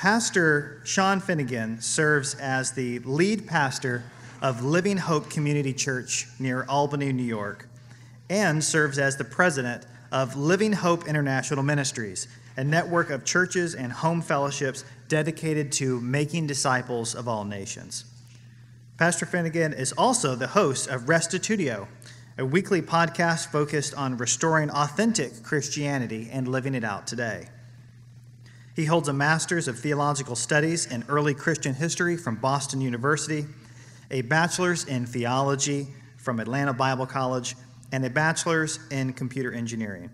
Pastor Sean Finnegan serves as the lead pastor of Living Hope Community Church near Albany, New York, and serves as the president of Living Hope International Ministries, a network of churches and home fellowships dedicated to making disciples of all nations. Pastor Finnegan is also the host of Restitutio, a weekly podcast focused on restoring authentic Christianity and living it out today. He holds a Master's of Theological Studies in Early Christian History from Boston University, a Bachelor's in Theology from Atlanta Bible College, and a Bachelor's in Computer Engineering.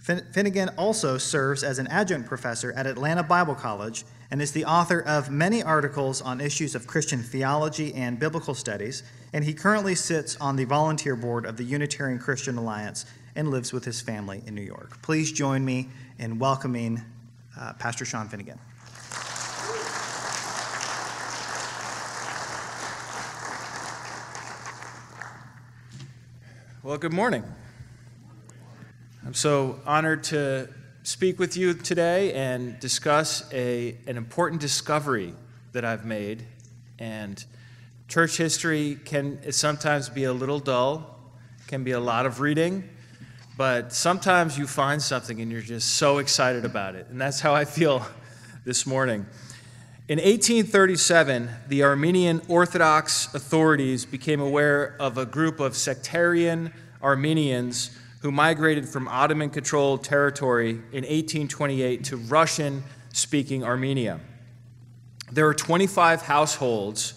Finnegan also serves as an adjunct professor at Atlanta Bible College and is the author of many articles on issues of Christian theology and biblical studies, and he currently sits on the volunteer board of the Unitarian Christian Alliance and lives with his family in New York. Please join me in welcoming uh, Pastor Sean Finnegan. Well, good morning. I'm so honored to speak with you today and discuss a, an important discovery that I've made. And church history can sometimes be a little dull, can be a lot of reading, but sometimes you find something and you're just so excited about it. And that's how I feel this morning. In 1837, the Armenian Orthodox authorities became aware of a group of sectarian Armenians who migrated from Ottoman controlled territory in 1828 to Russian speaking Armenia. There were 25 households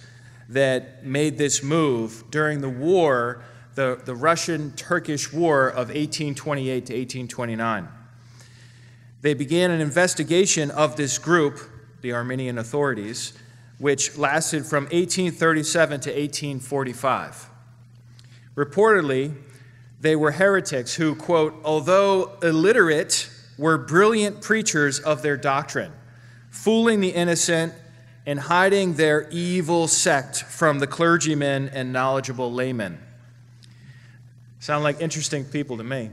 that made this move during the war, the, the Russian Turkish War of 1828 to 1829. They began an investigation of this group the Armenian authorities, which lasted from 1837 to 1845. Reportedly, they were heretics who, quote, although illiterate, were brilliant preachers of their doctrine, fooling the innocent and hiding their evil sect from the clergymen and knowledgeable laymen. Sound like interesting people to me.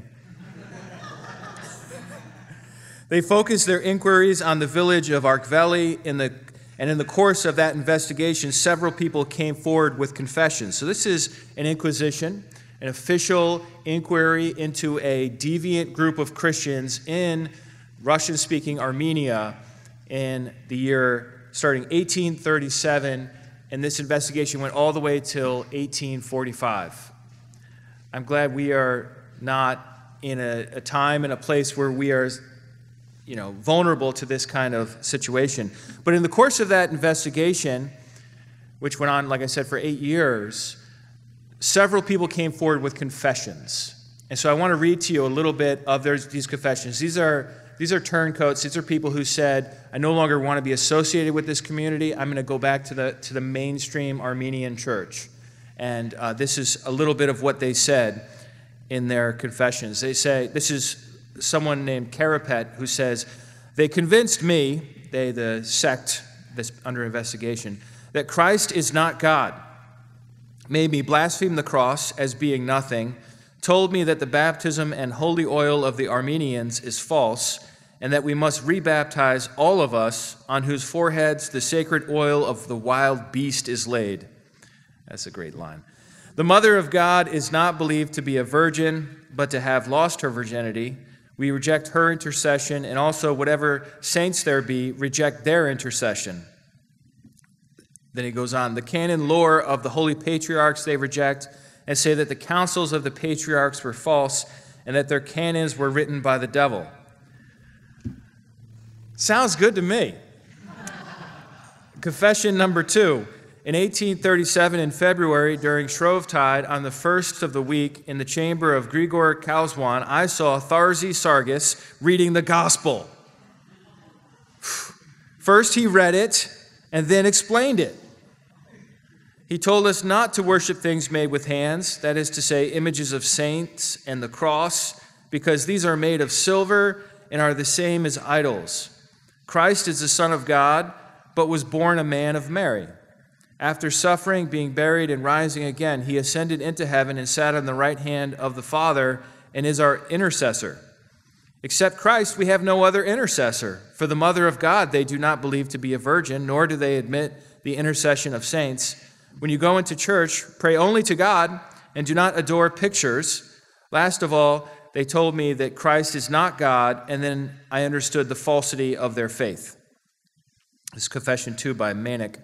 They focused their inquiries on the village of Arkveli, in the, and in the course of that investigation, several people came forward with confessions. So, this is an inquisition, an official inquiry into a deviant group of Christians in Russian speaking Armenia in the year starting 1837, and this investigation went all the way till 1845. I'm glad we are not in a, a time and a place where we are you know, vulnerable to this kind of situation. But in the course of that investigation, which went on, like I said, for eight years, several people came forward with confessions. And so I want to read to you a little bit of their, these confessions. These are, these are turncoats. These are people who said, I no longer want to be associated with this community. I'm going to go back to the, to the mainstream Armenian church. And uh, this is a little bit of what they said in their confessions. They say, this is someone named Karapet who says, They convinced me, they, the sect that's under investigation, that Christ is not God, made me blaspheme the cross as being nothing, told me that the baptism and holy oil of the Armenians is false, and that we must rebaptize all of us on whose foreheads the sacred oil of the wild beast is laid. That's a great line. The mother of God is not believed to be a virgin, but to have lost her virginity. We reject her intercession, and also whatever saints there be, reject their intercession. Then he goes on the canon lore of the holy patriarchs they reject and say that the councils of the patriarchs were false and that their canons were written by the devil. Sounds good to me. Confession number two in 1837, in February, during Shrovetide, on the first of the week, in the chamber of Grigor Khalzwan, I saw Tharzi Sargis reading the gospel. First, he read it and then explained it. He told us not to worship things made with hands, that is to say, images of saints and the cross, because these are made of silver and are the same as idols. Christ is the Son of God, but was born a man of Mary. After suffering, being buried, and rising again, he ascended into heaven and sat on the right hand of the Father and is our intercessor. Except Christ, we have no other intercessor. For the mother of God, they do not believe to be a virgin, nor do they admit the intercession of saints. When you go into church, pray only to God and do not adore pictures. Last of all, they told me that Christ is not God, and then I understood the falsity of their faith. This is Confession 2 by Manek.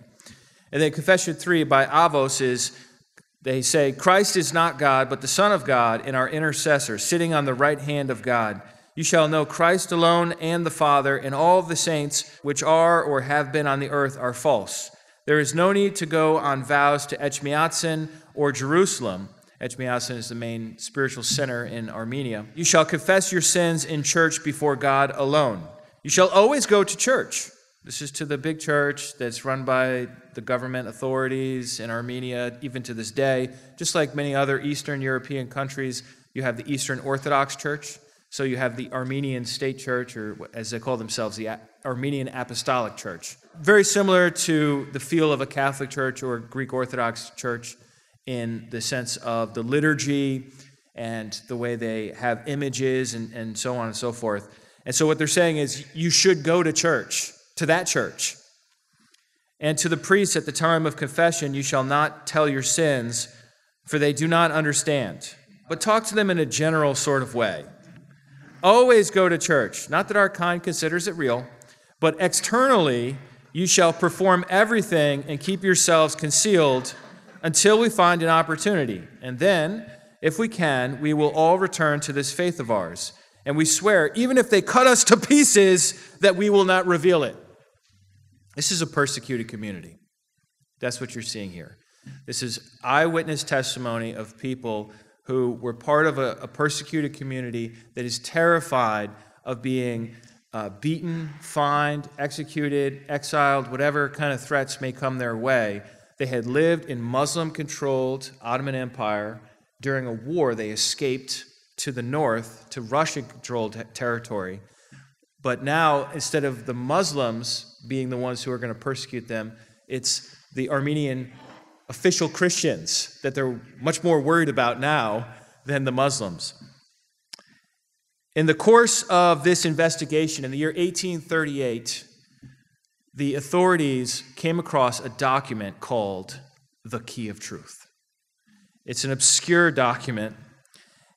And then Confession 3 by Avos is they say, Christ is not God, but the Son of God and our intercessor, sitting on the right hand of God. You shall know Christ alone and the Father, and all the saints which are or have been on the earth are false. There is no need to go on vows to Echmiadzin or Jerusalem. Echmiadzin is the main spiritual center in Armenia. You shall confess your sins in church before God alone. You shall always go to church. This is to the big church that's run by the government authorities in Armenia, even to this day. Just like many other Eastern European countries, you have the Eastern Orthodox Church. So you have the Armenian State Church, or as they call themselves, the Armenian Apostolic Church. Very similar to the feel of a Catholic Church or Greek Orthodox Church in the sense of the liturgy and the way they have images and, and so on and so forth. And so what they're saying is you should go to church, to that church. And to the priests at the time of confession, you shall not tell your sins, for they do not understand. But talk to them in a general sort of way. Always go to church. Not that our kind considers it real, but externally, you shall perform everything and keep yourselves concealed until we find an opportunity. And then, if we can, we will all return to this faith of ours. And we swear, even if they cut us to pieces, that we will not reveal it. This is a persecuted community. That's what you're seeing here. This is eyewitness testimony of people who were part of a, a persecuted community that is terrified of being uh, beaten, fined, executed, exiled, whatever kind of threats may come their way. They had lived in Muslim controlled Ottoman Empire. During a war, they escaped to the north to Russian controlled territory. But now, instead of the Muslims being the ones who are going to persecute them. It's the Armenian official Christians that they're much more worried about now than the Muslims. In the course of this investigation, in the year 1838, the authorities came across a document called the Key of Truth. It's an obscure document,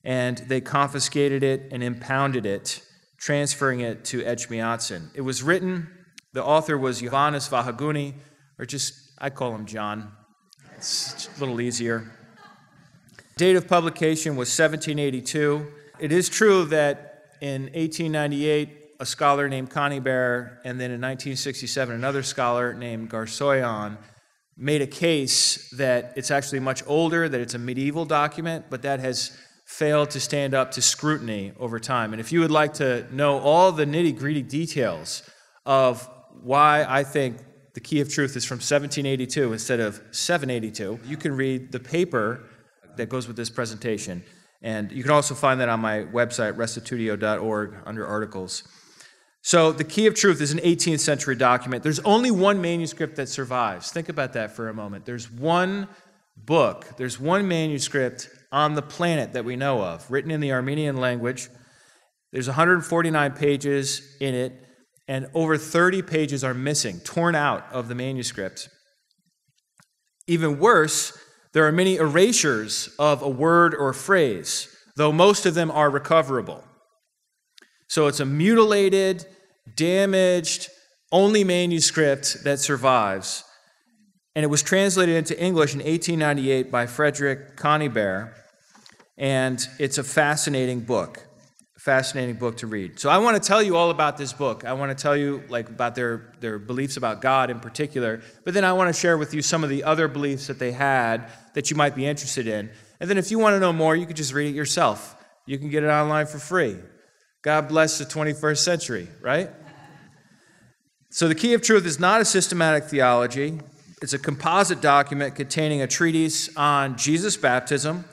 and they confiscated it and impounded it, transferring it to Echmiadzin. It was written the author was Johannes Vahaguni, or just, I call him John. It's a little easier. Date of publication was 1782. It is true that in 1898, a scholar named Conybeare, and then in 1967, another scholar named Garsoian made a case that it's actually much older, that it's a medieval document, but that has failed to stand up to scrutiny over time. And if you would like to know all the nitty gritty details of why I think the key of truth is from 1782 instead of 782. You can read the paper that goes with this presentation. And you can also find that on my website, restitutio.org, under articles. So, the Key of Truth is an 18th century document. There's only one manuscript that survives. Think about that for a moment. There's one book, there's one manuscript on the planet that we know of, written in the Armenian language. There's 149 pages in it and over 30 pages are missing, torn out of the manuscript. Even worse, there are many erasures of a word or phrase, though most of them are recoverable. So it's a mutilated, damaged, only manuscript that survives. And it was translated into English in 1898 by Frederick Conybeare, and it's a fascinating book fascinating book to read. So I want to tell you all about this book. I want to tell you like about their their beliefs about God in particular, but then I want to share with you some of the other beliefs that they had that you might be interested in. And then if you want to know more, you can just read it yourself. You can get it online for free. God bless the 21st century, right? So the key of truth is not a systematic theology. It's a composite document containing a treatise on Jesus' baptism,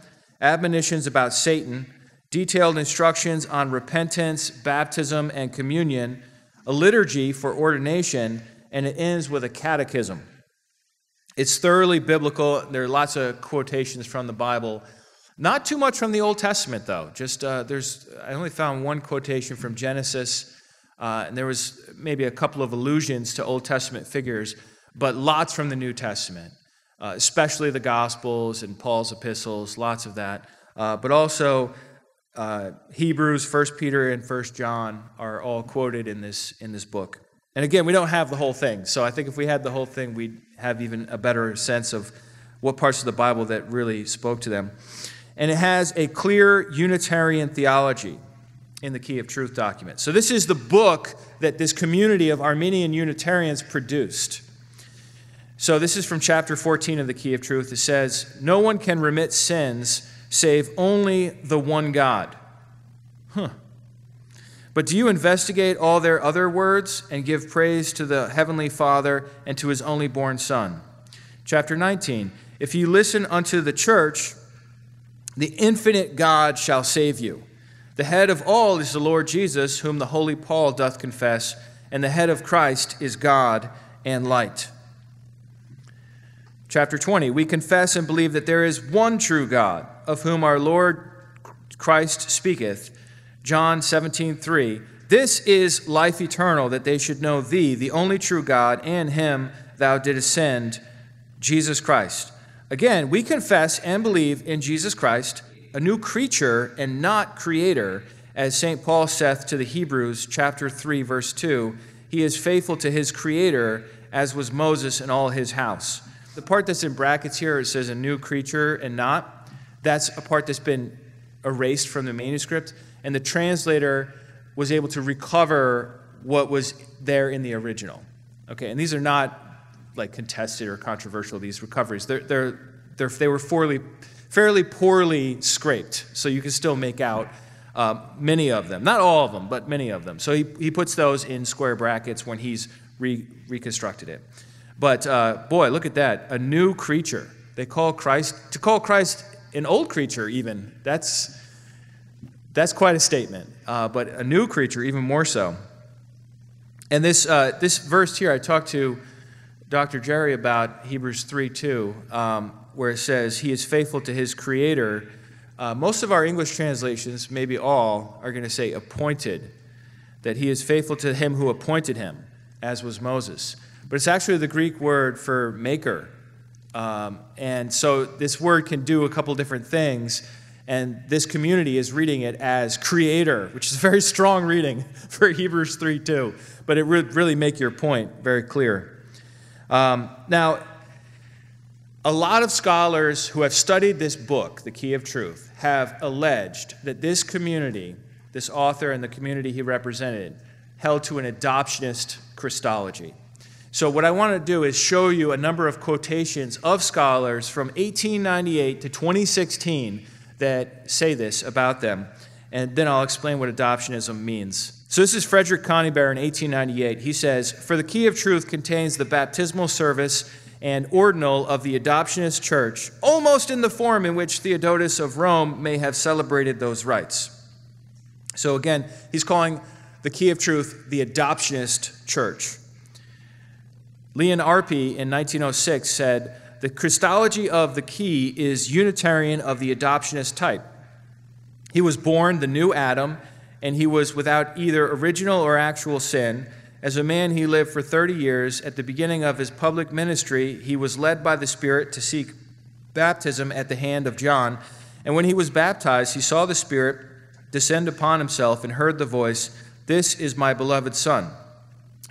admonitions about Satan, detailed instructions on repentance, baptism, and communion, a liturgy for ordination, and it ends with a catechism. It's thoroughly biblical. There are lots of quotations from the Bible. Not too much from the Old Testament, though. Just uh, there's, I only found one quotation from Genesis, uh, and there was maybe a couple of allusions to Old Testament figures, but lots from the New Testament, uh, especially the Gospels and Paul's epistles, lots of that. Uh, but also uh, Hebrews, First Peter, and First John are all quoted in this in this book. And again, we don't have the whole thing, so I think if we had the whole thing, we'd have even a better sense of what parts of the Bible that really spoke to them and it has a clear Unitarian theology in the Key of Truth document. So, this is the book that this community of Armenian Unitarians produced. So, this is from chapter 14 of the Key of Truth. It says, No one can remit sins save only the one God. Huh. But do you investigate all their other words and give praise to the Heavenly Father and to His only born Son? Chapter 19 If you listen unto the church, the infinite God shall save you. The head of all is the Lord Jesus, whom the holy Paul doth confess, and the head of Christ is God and light. Chapter 20 We confess and believe that there is one true God, of whom our Lord Christ speaketh. John 17, 3. This is life eternal, that they should know thee, the only true God, and him thou didst send, Jesus Christ Again, we confess and believe in Jesus Christ, a new creature and not creator, as St. Paul saith to the Hebrews, chapter 3, verse 2. He is faithful to his creator, as was Moses and all his house. The part that's in brackets here, it says a new creature and not. That's a part that's been erased from the manuscript, and the translator was able to recover what was there in the original. Okay, and these are not like contested or controversial, these recoveries. They're, they're, they're, they were fairly, fairly poorly scraped, so you can still make out uh, many of them. Not all of them, but many of them. So he, he puts those in square brackets when he's re- reconstructed it. But uh, boy, look at that. A new creature. They call Christ, to call Christ an old creature, even, that's, that's quite a statement. Uh, but a new creature, even more so. And this, uh, this verse here, I talked to Dr. Jerry about Hebrews 3 2, um, where it says, He is faithful to his Creator. Uh, most of our English translations, maybe all, are going to say appointed, that he is faithful to him who appointed him, as was Moses. But it's actually the Greek word for maker. Um, and so this word can do a couple different things. And this community is reading it as creator, which is a very strong reading for Hebrews 3 2. But it would really make your point very clear. Um, now, a lot of scholars who have studied this book, The Key of Truth, have alleged that this community, this author and the community he represented, held to an adoptionist Christology. So, what I want to do is show you a number of quotations of scholars from 1898 to 2016 that say this about them, and then I'll explain what adoptionism means. So this is Frederick Conybeare in 1898. He says, For the key of truth contains the baptismal service and ordinal of the adoptionist church, almost in the form in which Theodotus of Rome may have celebrated those rites. So again, he's calling the key of truth the adoptionist church. Leon Arpee in 1906 said, The Christology of the key is Unitarian of the adoptionist type. He was born the new Adam and he was without either original or actual sin. As a man, he lived for 30 years. At the beginning of his public ministry, he was led by the Spirit to seek baptism at the hand of John. And when he was baptized, he saw the Spirit descend upon himself and heard the voice, This is my beloved Son.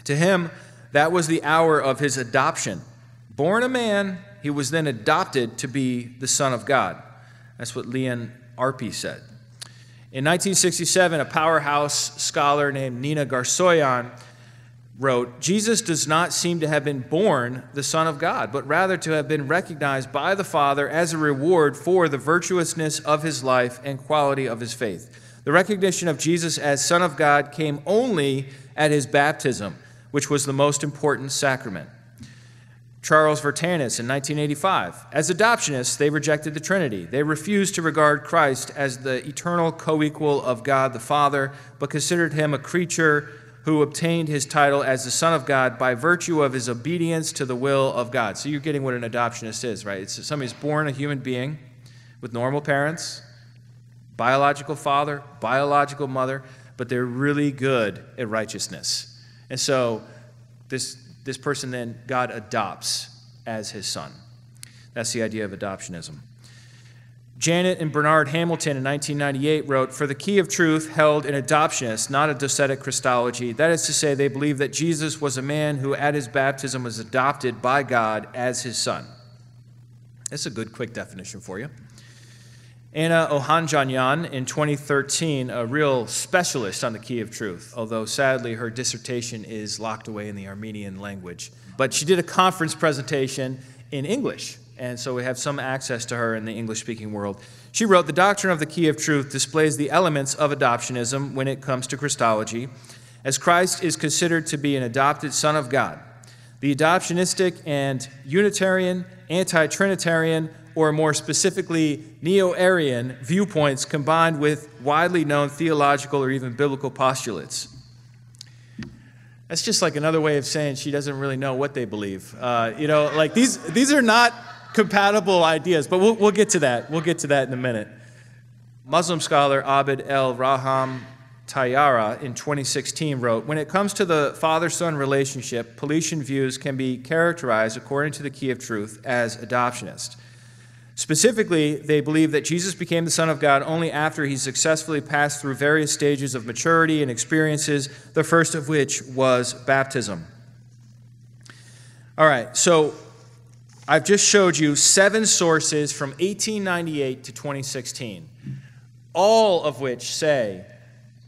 To him, that was the hour of his adoption. Born a man, he was then adopted to be the Son of God. That's what Leon Arpee said. In 1967, a powerhouse scholar named Nina Garsoian wrote Jesus does not seem to have been born the Son of God, but rather to have been recognized by the Father as a reward for the virtuousness of his life and quality of his faith. The recognition of Jesus as Son of God came only at his baptism, which was the most important sacrament. Charles Vertanes in 1985. As adoptionists, they rejected the Trinity. They refused to regard Christ as the eternal co equal of God the Father, but considered him a creature who obtained his title as the Son of God by virtue of his obedience to the will of God. So you're getting what an adoptionist is, right? It's somebody who's born a human being with normal parents, biological father, biological mother, but they're really good at righteousness. And so this, this person then God adopts as his son. That's the idea of adoptionism. Janet and Bernard Hamilton in 1998 wrote For the key of truth held an adoptionist, not a docetic Christology. That is to say, they believe that Jesus was a man who at his baptism was adopted by God as his son. That's a good, quick definition for you. Anna Ohanjanyan in 2013, a real specialist on the key of truth, although sadly her dissertation is locked away in the Armenian language. But she did a conference presentation in English, and so we have some access to her in the English speaking world. She wrote The doctrine of the key of truth displays the elements of adoptionism when it comes to Christology, as Christ is considered to be an adopted Son of God. The adoptionistic and Unitarian, anti Trinitarian, or more specifically, Neo Arian viewpoints combined with widely known theological or even biblical postulates. That's just like another way of saying she doesn't really know what they believe. Uh, you know, like these, these are not compatible ideas, but we'll, we'll get to that. We'll get to that in a minute. Muslim scholar Abd el Raham Tayara in 2016 wrote When it comes to the father son relationship, Paulician views can be characterized, according to the key of truth, as adoptionist. Specifically, they believe that Jesus became the Son of God only after he successfully passed through various stages of maturity and experiences, the first of which was baptism. All right, so I've just showed you seven sources from 1898 to 2016, all of which say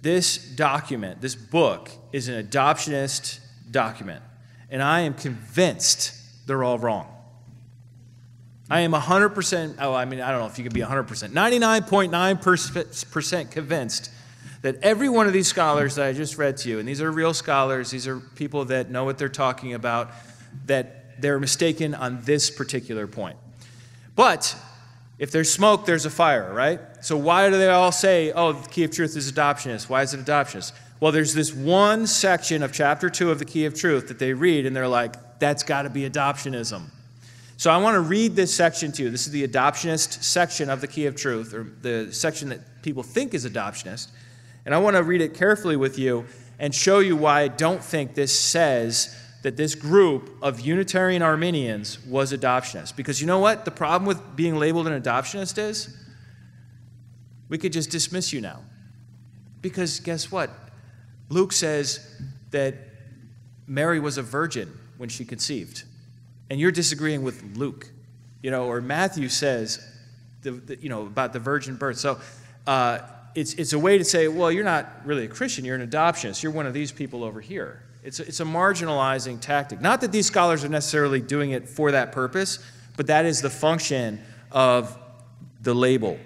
this document, this book, is an adoptionist document. And I am convinced they're all wrong. I am 100%, oh, I mean, I don't know if you could be 100%, 99.9% convinced that every one of these scholars that I just read to you, and these are real scholars, these are people that know what they're talking about, that they're mistaken on this particular point. But if there's smoke, there's a fire, right? So why do they all say, oh, the key of truth is adoptionist? Why is it adoptionist? Well, there's this one section of chapter two of the key of truth that they read, and they're like, that's got to be adoptionism. So I want to read this section to you. This is the adoptionist section of the Key of Truth, or the section that people think is adoptionist. And I want to read it carefully with you and show you why I don't think this says that this group of Unitarian Armenians was adoptionist. Because you know what? The problem with being labeled an adoptionist is we could just dismiss you now. Because guess what? Luke says that Mary was a virgin when she conceived and you're disagreeing with Luke, you know, or Matthew says, the, the you know, about the virgin birth. So uh, it's, it's a way to say, well, you're not really a Christian, you're an adoptionist, you're one of these people over here. It's a, it's a marginalizing tactic. Not that these scholars are necessarily doing it for that purpose, but that is the function of the label.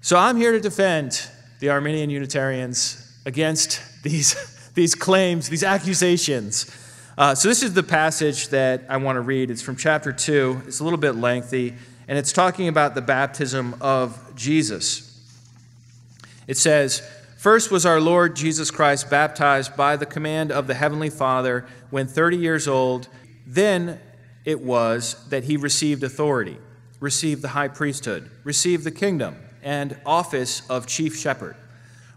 So I'm here to defend the Armenian Unitarians against these, these claims, these accusations. Uh, so, this is the passage that I want to read. It's from chapter 2. It's a little bit lengthy, and it's talking about the baptism of Jesus. It says, First was our Lord Jesus Christ baptized by the command of the Heavenly Father when 30 years old. Then it was that he received authority, received the high priesthood, received the kingdom, and office of chief shepherd.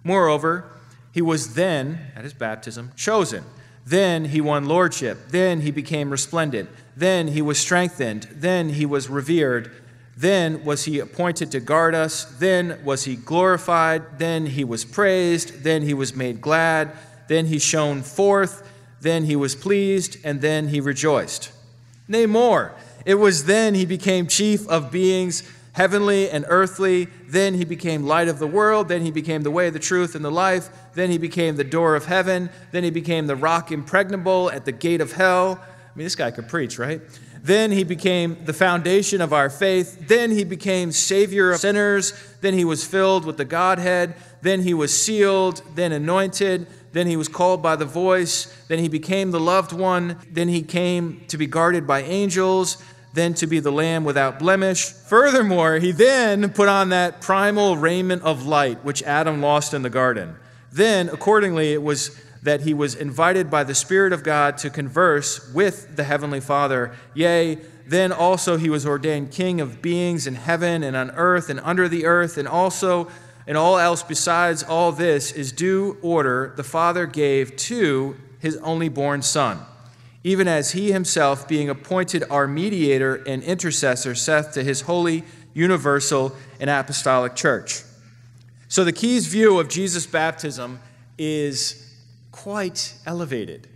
Moreover, he was then, at his baptism, chosen then he won lordship. Then he became resplendent. Then he was strengthened. Then he was revered. Then was he appointed to guard us. Then was he glorified. Then he was praised. Then he was made glad. Then he shone forth. Then he was pleased. And then he rejoiced. Nay, more. It was then he became chief of beings heavenly and earthly. Then he became light of the world. Then he became the way, the truth, and the life. Then he became the door of heaven. Then he became the rock impregnable at the gate of hell. I mean, this guy could preach, right? Then he became the foundation of our faith. Then he became Savior of sinners. Then he was filled with the Godhead. Then he was sealed, then anointed. Then he was called by the voice. Then he became the loved one. Then he came to be guarded by angels then to be the lamb without blemish. Furthermore, he then put on that primal raiment of light which Adam lost in the garden. Then, accordingly, it was that he was invited by the Spirit of God to converse with the Heavenly Father. Yea, then also he was ordained king of beings in heaven and on earth and under the earth, and also and all else besides all this is due order the Father gave to his only born Son, even as he himself, being appointed our mediator and intercessor, saith to his holy, universal, and apostolic church. So the Key's view of Jesus' baptism is quite elevated.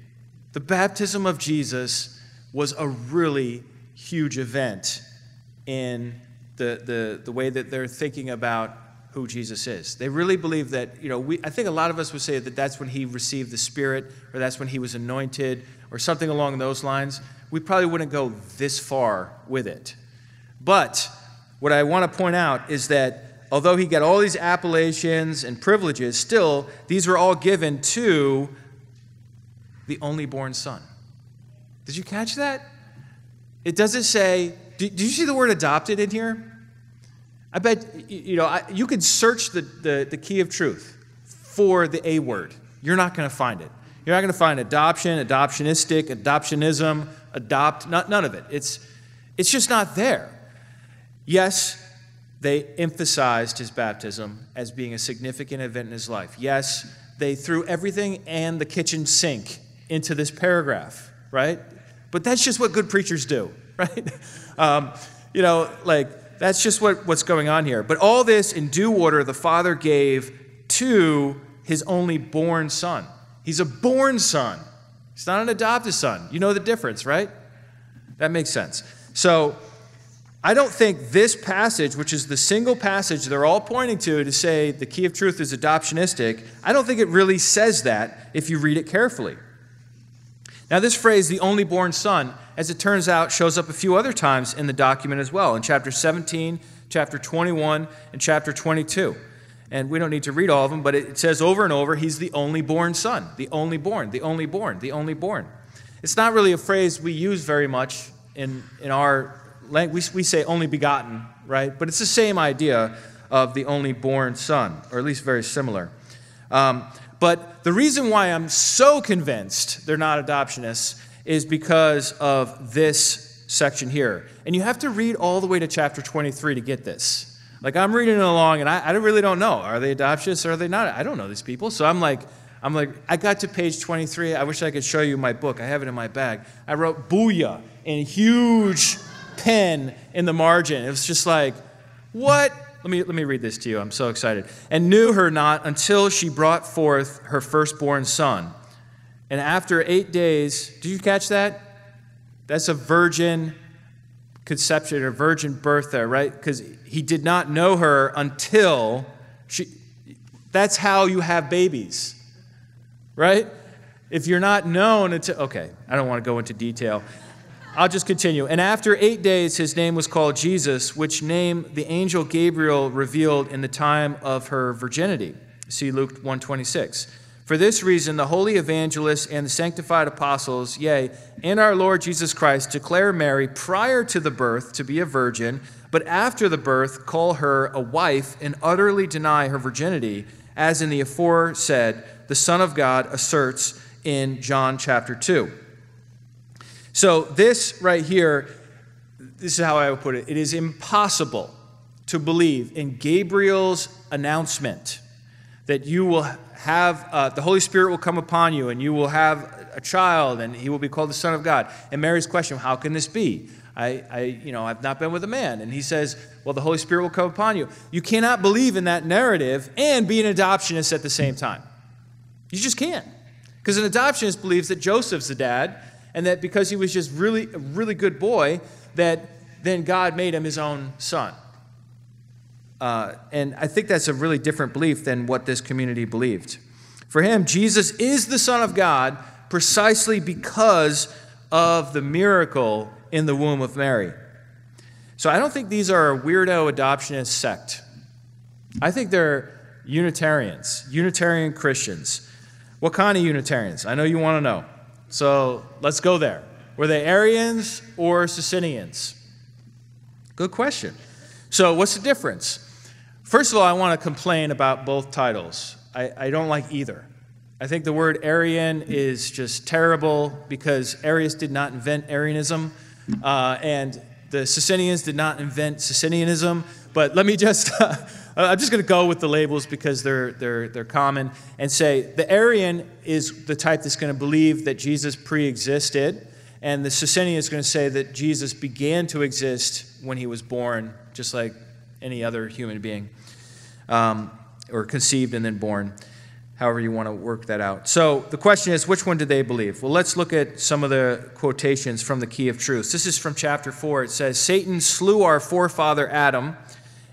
The baptism of Jesus was a really huge event in the, the, the way that they're thinking about who Jesus is. They really believe that, you know, we, I think a lot of us would say that that's when he received the Spirit or that's when he was anointed or something along those lines. We probably wouldn't go this far with it. But what I want to point out is that although he got all these appellations and privileges, still, these were all given to the only born son. Did you catch that? It doesn't say, did you see the word adopted in here? I bet, you know, you could search the, the, the key of truth for the A word. You're not going to find it. You're not going to find adoption, adoptionistic, adoptionism, adopt, not, none of it. It's, it's just not there. Yes, they emphasized his baptism as being a significant event in his life. Yes, they threw everything and the kitchen sink into this paragraph, right? But that's just what good preachers do, right? Um, you know, like, that's just what, what's going on here. But all this in due order, the Father gave to his only born son. He's a born son, he's not an adopted son. You know the difference, right? That makes sense. So, I don't think this passage, which is the single passage they're all pointing to to say the key of truth is adoptionistic, I don't think it really says that if you read it carefully. Now, this phrase, the only born son, as it turns out, shows up a few other times in the document as well, in chapter 17, chapter 21, and chapter 22. And we don't need to read all of them, but it says over and over, he's the only born son, the only born, the only born, the only born. It's not really a phrase we use very much in, in our language. We, we say only begotten, right? But it's the same idea of the only born son, or at least very similar. Um, but the reason why I'm so convinced they're not adoptionists is because of this section here. And you have to read all the way to chapter 23 to get this. Like I'm reading along and I, I really don't know. Are they adoptionists or are they not? I don't know these people. So I'm like, I'm like, I got to page 23. I wish I could show you my book. I have it in my bag. I wrote Booyah in huge pen in the margin. It was just like, what? Let me, let me read this to you. I'm so excited. And knew her not until she brought forth her firstborn son. And after eight days, did you catch that? That's a virgin conception or virgin birth there, right? Because he did not know her until she. That's how you have babies, right? If you're not known until. Okay, I don't want to go into detail. I'll just continue. And after eight days, his name was called Jesus, which name the angel Gabriel revealed in the time of her virginity. See Luke 126. For this reason, the holy evangelists and the sanctified apostles, yea, and our Lord Jesus Christ, declare Mary prior to the birth to be a virgin, but after the birth call her a wife and utterly deny her virginity, as in the aforesaid, the Son of God asserts in John chapter 2. So, this right here, this is how I would put it it is impossible to believe in Gabriel's announcement that you will have, uh, the Holy Spirit will come upon you and you will have a child and he will be called the Son of God. And Mary's question, how can this be? I, I, you know, I've not been with a man. And he says, well, the Holy Spirit will come upon you. You cannot believe in that narrative and be an adoptionist at the same time. You just can't. Because an adoptionist believes that Joseph's the dad and that because he was just really a really good boy, that then God made him his own son. Uh, and I think that's a really different belief than what this community believed. For him, Jesus is the Son of God precisely because of the miracle in the womb of Mary. So I don't think these are a weirdo adoptionist sect. I think they're Unitarians, Unitarian Christians. What kind of Unitarians? I know you want to know. So let's go there. Were they Arians or Socinians? Good question. So, what's the difference? First of all, I want to complain about both titles. I, I don't like either. I think the word Arian is just terrible because Arius did not invent Arianism, uh, and the Socinians did not invent Socinianism. But let me just, uh, I'm just going to go with the labels because they're, they're, they're common and say the Arian is the type that's going to believe that Jesus pre existed, and the Socinian is going to say that Jesus began to exist when he was born, just like any other human being, um, or conceived and then born however you want to work that out. So the question is, which one did they believe? Well, let's look at some of the quotations from the Key of Truth. This is from chapter 4. It says, Satan slew our forefather Adam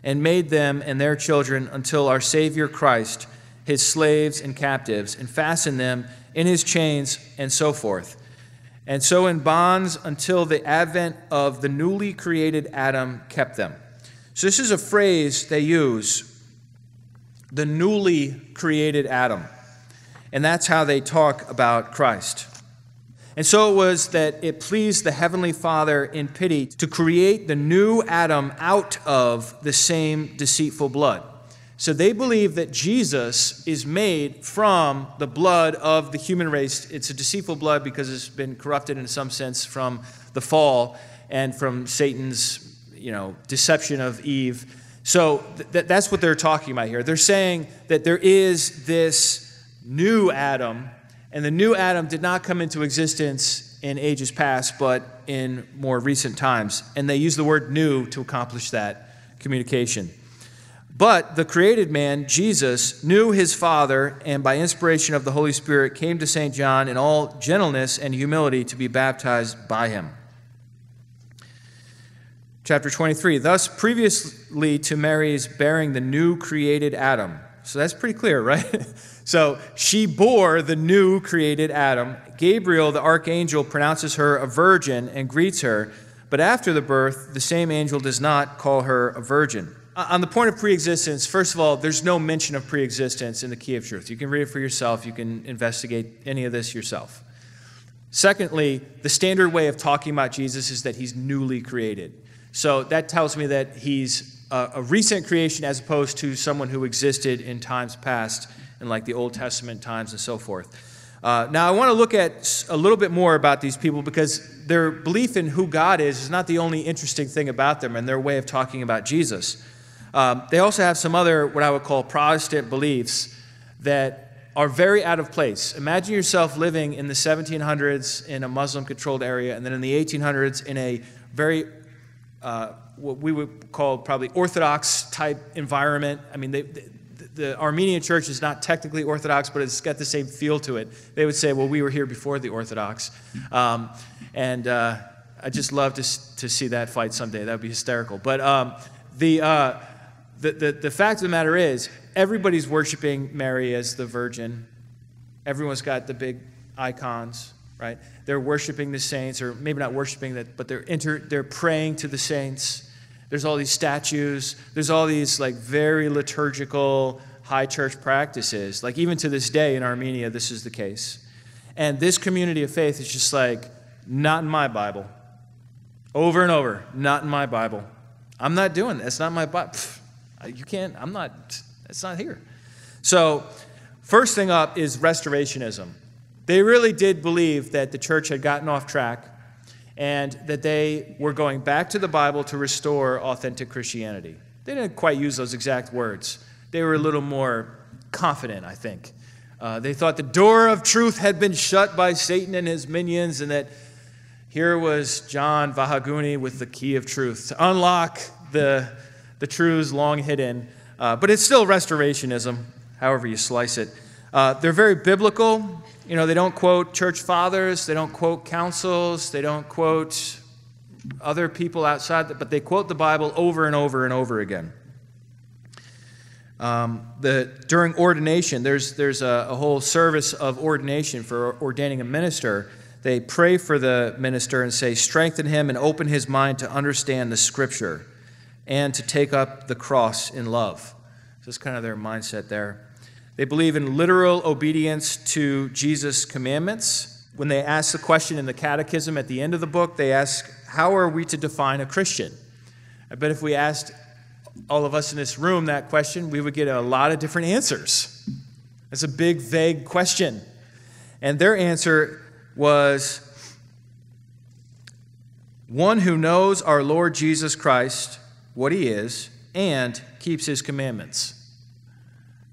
and made them and their children until our Savior Christ, his slaves and captives, and fastened them in his chains and so forth. And so in bonds until the advent of the newly created Adam kept them. So this is a phrase they use the newly created Adam. And that's how they talk about Christ. And so it was that it pleased the Heavenly Father in pity to create the new Adam out of the same deceitful blood. So they believe that Jesus is made from the blood of the human race. It's a deceitful blood because it's been corrupted in some sense from the fall and from Satan's, you know, deception of Eve. So th- that's what they're talking about here. They're saying that there is this new Adam, and the new Adam did not come into existence in ages past, but in more recent times. And they use the word new to accomplish that communication. But the created man, Jesus, knew his Father, and by inspiration of the Holy Spirit came to St. John in all gentleness and humility to be baptized by him. Chapter 23. Thus, previously to Mary's bearing the new created Adam. So that's pretty clear, right? so she bore the new created Adam. Gabriel, the archangel, pronounces her a virgin and greets her. But after the birth, the same angel does not call her a virgin. On the point of preexistence, first of all, there's no mention of preexistence in the Key of Truth. You can read it for yourself, you can investigate any of this yourself. Secondly, the standard way of talking about Jesus is that he's newly created. So that tells me that he's a, a, recent creation as opposed to someone who existed in times past, in like the Old Testament times and so forth. Uh, now, I want to look at a little bit more about these people because their belief in who God is is not the only interesting thing about them and their way of talking about Jesus. Um, they also have some other, what I would call Protestant beliefs that are very out of place. Imagine yourself living in the 1700s in a Muslim controlled area, and then in the 1800s in a very uh, what we would call probably Orthodox type environment. I mean, they, the, Armenian church is not technically Orthodox, but it's got the same feel to it. They would say, well, we were here before the Orthodox. Um, and uh, I just love to, to see that fight someday. That would be hysterical. But um, the, uh, the, the, the fact of the matter is, everybody's worshiping Mary as the Virgin. Everyone's got the big icons right? They're worshiping the saints, or maybe not worshiping that, but they're inter, they're praying to the saints. There's all these statues. There's all these like very liturgical high church practices. Like even to this day in Armenia, this is the case. And this community of faith is just like, not in my Bible. Over and over, not in my Bible. I'm not doing that. It's not my Bible. You can't, I'm not, it's not here. So, first thing up is restorationism. They really did believe that the church had gotten off track and that they were going back to the Bible to restore authentic Christianity. They didn't quite use those exact words, they were a little more confident, I think. Uh, they thought the door of truth had been shut by Satan and his minions, and that here was John Vahaguni with the key of truth to unlock the, the truths long hidden. Uh, but it's still restorationism, however you slice it. Uh, they're very biblical. You know, they don't quote church fathers, they don't quote councils, they don't quote other people outside, but they quote the Bible over and over and over again. Um, the, during ordination, there's, there's a, a whole service of ordination for ordaining a minister. They pray for the minister and say, Strengthen him and open his mind to understand the scripture and to take up the cross in love. So that's kind of their mindset there. They believe in literal obedience to Jesus' commandments. When they ask the question in the catechism at the end of the book, they ask, How are we to define a Christian? I bet if we asked all of us in this room that question, we would get a lot of different answers. That's a big, vague question. And their answer was one who knows our Lord Jesus Christ, what he is, and keeps his commandments.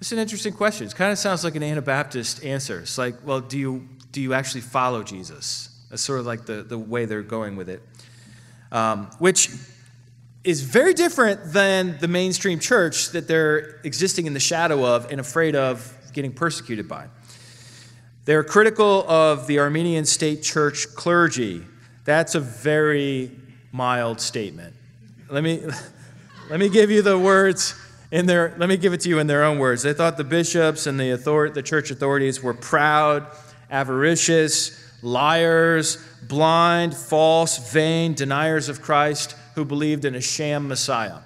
It's an interesting question. It kind of sounds like an Anabaptist answer. It's like, well, do you, do you actually follow Jesus? That's sort of like the, the way they're going with it. Um, which is very different than the mainstream church that they're existing in the shadow of and afraid of getting persecuted by. They're critical of the Armenian state church clergy. That's a very mild statement. Let me, let me give you the words in their, let me give it to you in their own words. They thought the bishops and the, author, the church authorities were proud, avaricious, liars, blind, false, vain, deniers of Christ who believed in a sham Messiah.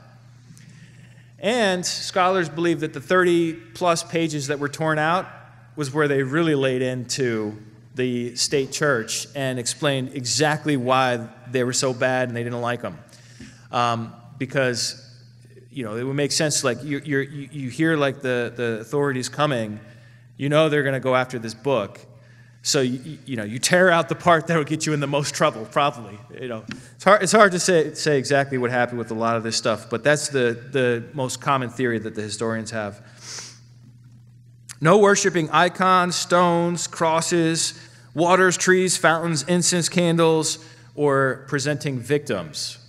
And scholars believe that the 30 plus pages that were torn out was where they really laid into the state church and explained exactly why they were so bad and they didn't like them. Um, because, you know, it would make sense. Like, you, you you hear, like, the, the authorities coming, you know they're going to go after this book. So you, you know you tear out the part that will get you in the most trouble, probably. You know, it's hard, it's hard to say, say exactly what happened with a lot of this stuff, but that's the, the most common theory that the historians have. No worshiping icons, stones, crosses, waters, trees, fountains, incense, candles, or presenting victims,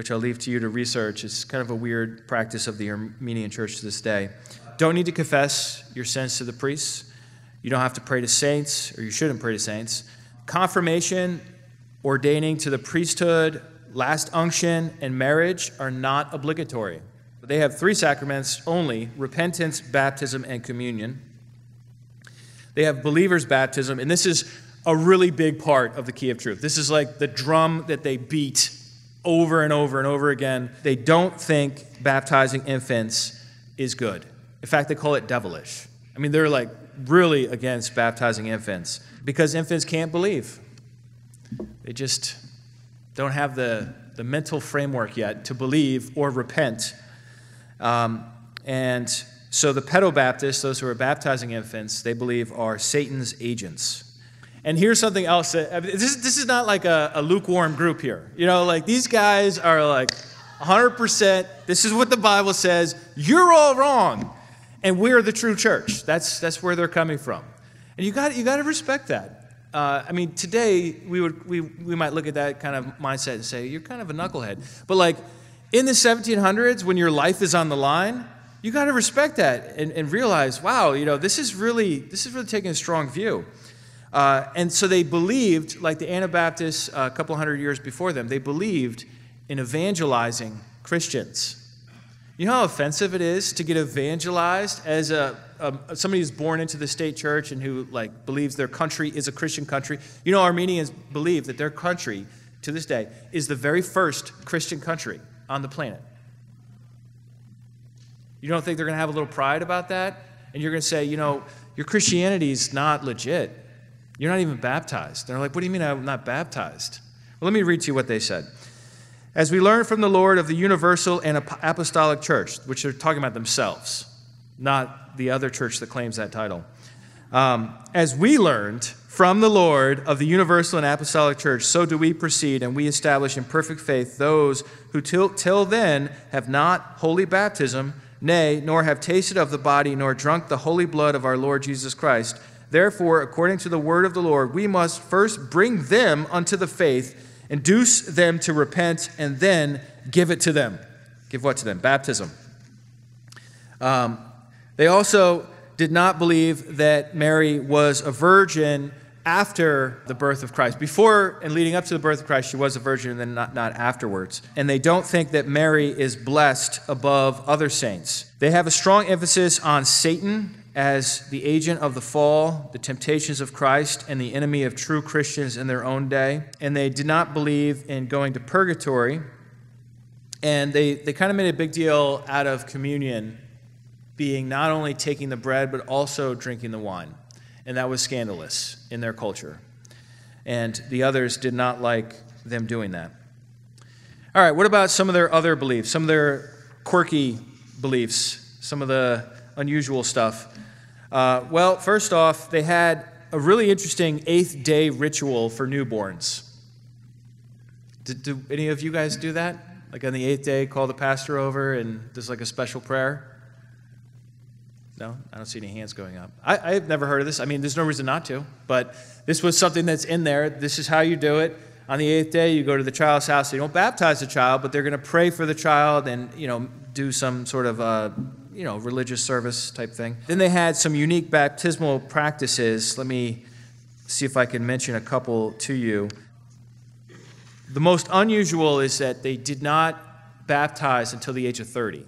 which I'll leave to you to research. It's kind of a weird practice of the Armenian church to this day. Don't need to confess your sins to the priests. You don't have to pray to saints, or you shouldn't pray to saints. Confirmation, ordaining to the priesthood, last unction, and marriage are not obligatory. They have three sacraments only repentance, baptism, and communion. They have believers' baptism, and this is a really big part of the key of truth. This is like the drum that they beat over and over and over again. They don't think baptizing infants is good. In fact, they call it devilish. I mean, they're like really against baptizing infants because infants can't believe. They just don't have the, the mental framework yet to believe or repent. Um, and so the pedobaptists, those who are baptizing infants, they believe are Satan's agents. And here's something else. That, this, this is not like a, a lukewarm group here. You know, like these guys are like 100%, this is what the Bible says, you're all wrong and we're the true church. That's, that's where they're coming from. And you got, you got to respect that. Uh, I mean, today we, would, we, we might look at that kind of mindset and say, you're kind of a knucklehead. But like in the 1700s, when your life is on the line, you got to respect that and, and, realize, wow, you know, this is really, this is really taking a strong view. Uh, and so they believed, like the Anabaptists uh, a couple hundred years before them, they believed in evangelizing Christians. You know how offensive it is to get evangelized as a, a, somebody who's born into the state church and who like believes their country is a Christian country. You know, Armenians believe that their country, to this day, is the very first Christian country on the planet. You don't think they're going to have a little pride about that? And you're going to say, you know, your Christianity is not legit. You're not even baptized. They're like, what do you mean I'm not baptized? Well, let me read to you what they said. As we learn from the Lord of the universal and apostolic church, which they're talking about themselves, not the other church that claims that title. Um, as we learned from the Lord of the universal and apostolic church, so do we proceed, and we establish in perfect faith those who till, till then have not holy baptism, nay, nor have tasted of the body, nor drunk the holy blood of our Lord Jesus Christ. Therefore, according to the word of the Lord, we must first bring them unto the faith induce them to repent, and then give it to them. Give what to them? Baptism. Um, they also did not believe that Mary was a virgin after the birth of Christ. Before and leading up to the birth of Christ, she was a virgin, and then not, not afterwards. And they don't think that Mary is blessed above other saints. They have a strong emphasis on Satan as the agent of the fall, the temptations of Christ, and the enemy of true Christians in their own day. And they did not believe in going to purgatory. And they, they kind of made a big deal out of communion being not only taking the bread, but also drinking the wine. And that was scandalous in their culture. And the others did not like them doing that. All right, what about some of their other beliefs, some of their quirky beliefs, some of the unusual stuff? Uh, well, first off, they had a really interesting eighth day ritual for newborns. Did, do any of you guys do that? Like on the eighth day, call the pastor over and there's like a special prayer? No, I don't see any hands going up. I, have never heard of this. I mean, there's no reason not to, but this was something that's in there. This is how you do it. On the eighth day, you go to the child's house. They don't baptize the child, but they're going to pray for the child and you know do some sort of uh, you know religious service type thing. Then they had some unique baptismal practices. Let me see if I can mention a couple to you. The most unusual is that they did not baptize until the age of 30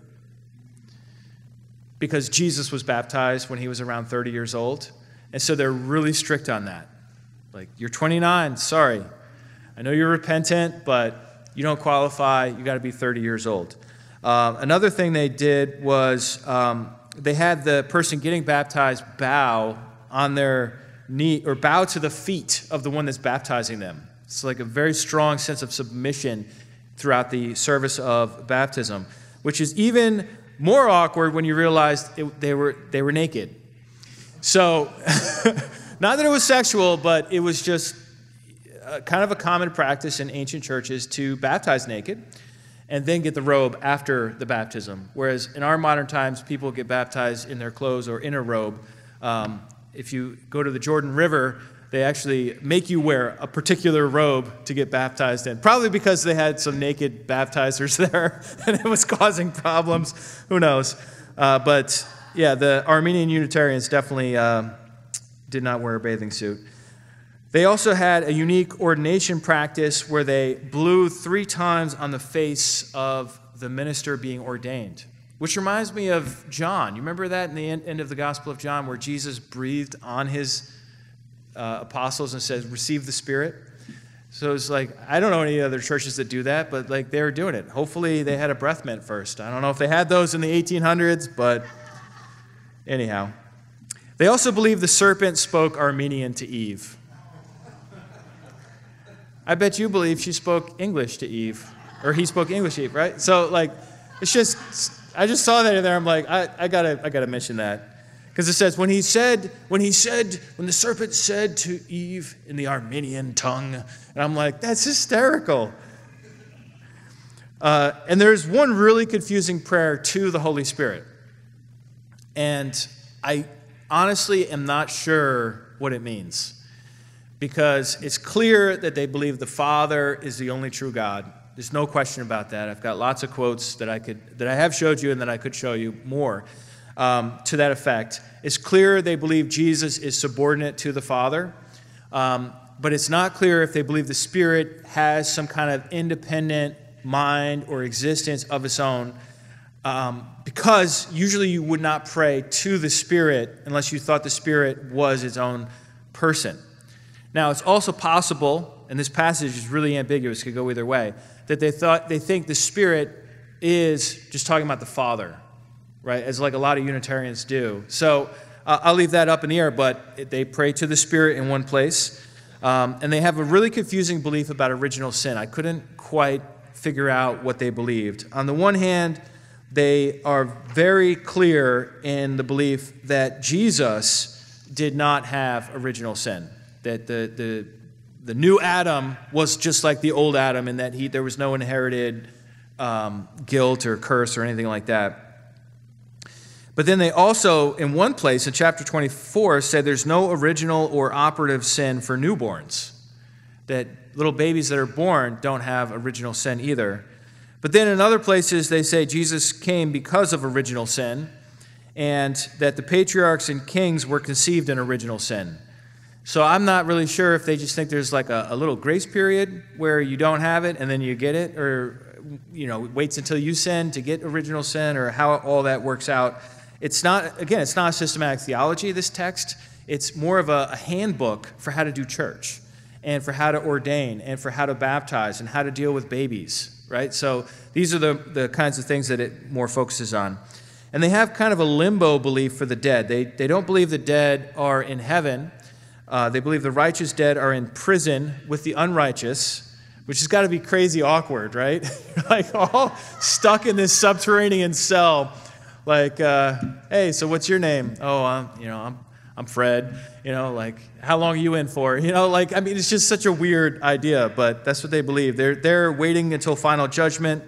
because Jesus was baptized when he was around 30 years old. And so they're really strict on that. Like, you're 29, sorry. I know you're repentant, but you don't qualify. You got to be 30 years old. Uh, another thing they did was um, they had the person getting baptized bow on their knee or bow to the feet of the one that's baptizing them. It's like a very strong sense of submission throughout the service of baptism, which is even more awkward when you realize it, they, were, they were naked. So, not that it was sexual, but it was just kind of a common practice in ancient churches to baptize naked and then get the robe after the baptism. Whereas in our modern times, people get baptized in their clothes or in a robe. Um, if you go to the Jordan River, they actually make you wear a particular robe to get baptized in. Probably because they had some naked baptizers there and it was causing problems. Who knows? Uh, but yeah, the Armenian Unitarians definitely uh, did not wear a bathing suit. They also had a unique ordination practice where they blew three times on the face of the minister being ordained, which reminds me of John. You remember that in the end of the Gospel of John where Jesus breathed on his uh, apostles and says, Receive the Spirit. So it's like, I don't know any other churches that do that, but like they were doing it. Hopefully they had a breath mint first. I don't know if they had those in the 1800s, but anyhow. They also believe the serpent spoke Armenian to Eve. I bet you believe she spoke English to Eve, or he spoke English to Eve, right? So like, it's just, I just saw that in there. I'm like, I, I gotta, I gotta mention that. Because it says, when he said, when he said, when the serpent said to Eve in the Armenian tongue, and I'm like, that's hysterical. Uh, and there's one really confusing prayer to the Holy Spirit. And I honestly am not sure what it means. Because it's clear that they believe the Father is the only true God. There's no question about that. I've got lots of quotes that I could that I have showed you and that I could show you more um, to that effect. It's clear they believe Jesus is subordinate to the Father, um, but it's not clear if they believe the Spirit has some kind of independent mind or existence of its own. Um, because usually you would not pray to the Spirit unless you thought the Spirit was its own person. Now, it's also possible, and this passage is really ambiguous, could go either way, that they thought they think the Spirit is just talking about the Father right? As like a lot of Unitarians do. So uh, I'll leave that up in the air, but they pray to the Spirit in one place. Um, and they have a really confusing belief about original sin. I couldn't quite figure out what they believed. On the one hand, they are very clear in the belief that Jesus did not have original sin, that the, the, the new Adam was just like the old Adam, and that he, there was no inherited um, guilt or curse or anything like that. But then they also, in one place in chapter 24, said there's no original or operative sin for newborns. That little babies that are born don't have original sin either. But then in other places, they say Jesus came because of original sin, and that the patriarchs and kings were conceived in original sin. So I'm not really sure if they just think there's like a, a little grace period where you don't have it and then you get it, or you know, waits until you sin to get original sin, or how all that works out. It's not, again, it's not a systematic theology, this text. It's more of a, a handbook for how to do church and for how to ordain and for how to baptize and how to deal with babies, right? So these are the, the kinds of things that it more focuses on. And they have kind of a limbo belief for the dead. They, they don't believe the dead are in heaven. Uh, they believe the righteous dead are in prison with the unrighteous, which has got to be crazy awkward, right? like all stuck in this subterranean cell like, uh, hey, so what's your name? Oh, I'm, you know, I'm, I'm Fred. You know, like, how long are you in for? You know, like, I mean, it's just such a weird idea, but that's what they believe. They're, they're waiting until final judgment,